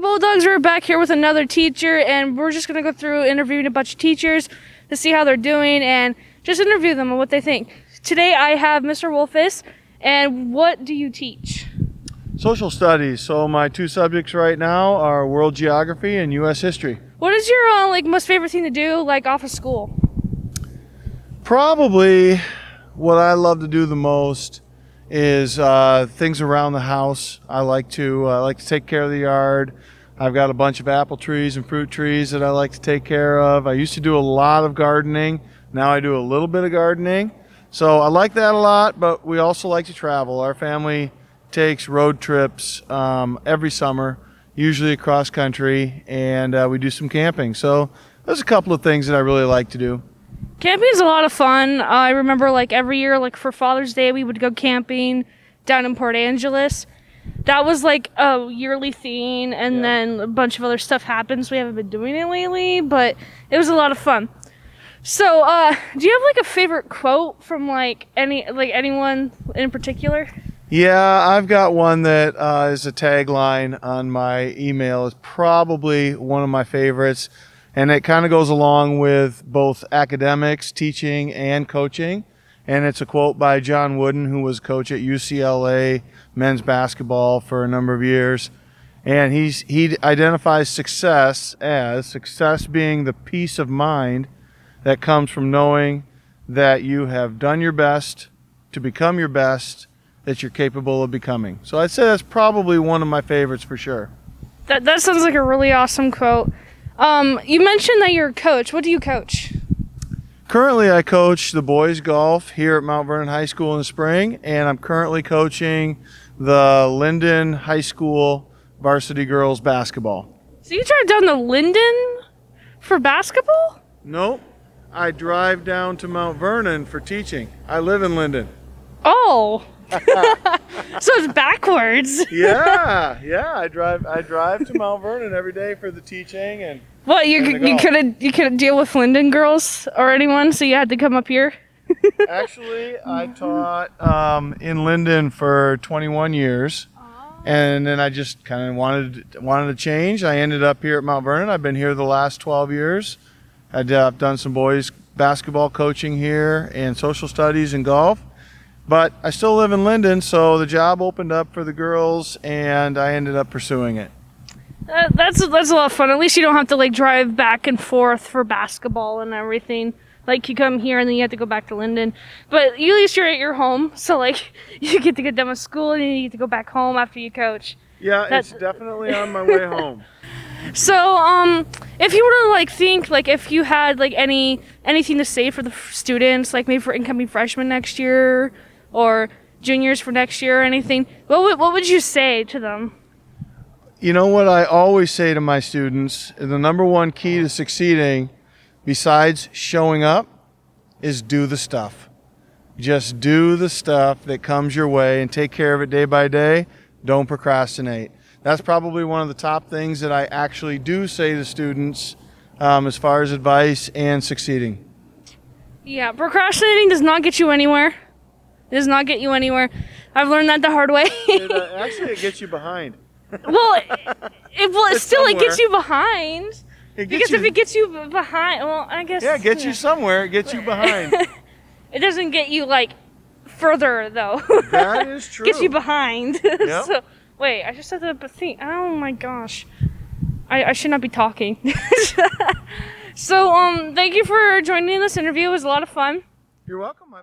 Bulldogs, we're back here with another teacher, and we're just gonna go through interviewing a bunch of teachers to see how they're doing and just interview them and what they think. Today I have Mr. Wolfis, and what do you teach? Social studies. So my two subjects right now are world geography and U.S. history. What is your uh, like most favorite thing to do, like off of school? Probably what I love to do the most is uh, things around the house. I like to uh, like to take care of the yard. I've got a bunch of apple trees and fruit trees that I like to take care of. I used to do a lot of gardening. Now I do a little bit of gardening. So I like that a lot, but we also like to travel. Our family takes road trips um, every summer, usually across country, and uh, we do some camping. So there's a couple of things that I really like to do. Camping is a lot of fun. Uh, I remember like every year, like for Father's Day, we would go camping down in Port Angeles. That was like a yearly thing, and Yeah. then a bunch of other stuff happens. We haven't been doing it lately, but it was a lot of fun. So, uh, do you have like a favorite quote from like any like anyone in particular? Yeah, I've got one that uh, is a tagline on my email. It's probably one of my favorites, and it kind of goes along with both academics, teaching, and coaching. And it's a quote by John Wooden, who was coach at UCLA men's basketball for a number of years. And he's, he identifies success as success being the peace of mind that comes from knowing that you have done your best to become your best that you're capable of becoming. So I'd say that's probably one of my favorites for sure. That that sounds like a really awesome quote. Um, you mentioned that you're a coach. What do you coach? Currently, I coach the boys golf here at Mount Vernon High School in the spring, and I'm currently coaching the Lynden High School varsity girls basketball. So you drive down to Lynden for basketball? Nope, I drive down to Mount Vernon for teaching. I live in Lynden. Oh. so it's backwards. Yeah, yeah, I drive I drive to Mount Vernon every day for the teaching and Well, you you couldn't you couldn't deal with Lynden girls or anyone, so you had to come up here. Actually, I taught um, in Lynden for 21 years, and then I just kind of wanted wanted to change. I ended up here at Mount Vernon. I've been here the last 12 years. I'd, uh, I've done some boys basketball coaching here and social studies and golf, but I still live in Lynden, so the job opened up for the girls, and I ended up pursuing it. Uh, that's that's a lot of fun. At least you don't have to like drive back and forth for basketball and everything. Like you come here and then you have to go back to Lynden, but at least you're at your home, so like you get to get done with school and then you get to go back home after you coach. Yeah, That's- it's definitely on my way home. So, um, if you were to like think like if you had like any anything to say for the f- students, like maybe for incoming freshmen next year or juniors for next year or anything, what would what would you say to them? You know what I always say to my students? The number one key to succeeding, besides showing up, is do the stuff. Just do the stuff that comes your way and take care of it day by day. Don't procrastinate. That's probably one of the top things that I actually do say to students um, as far as advice and succeeding. Yeah, procrastinating does not get you anywhere. It does not get you anywhere. I've learned that the hard way. It, uh, actually, it gets you behind. well, it, it well, it It's still it gets you behind. It Because gets you, if it gets you behind, well, I guess yeah, it gets you somewhere. It gets you behind. It doesn't get you like further though. That is true. Gets you behind. Yep. so wait, I just said the but thing. Oh my gosh, I, I should not be talking. so um, thank you for joining in this interview. It was a lot of fun. You're welcome. my-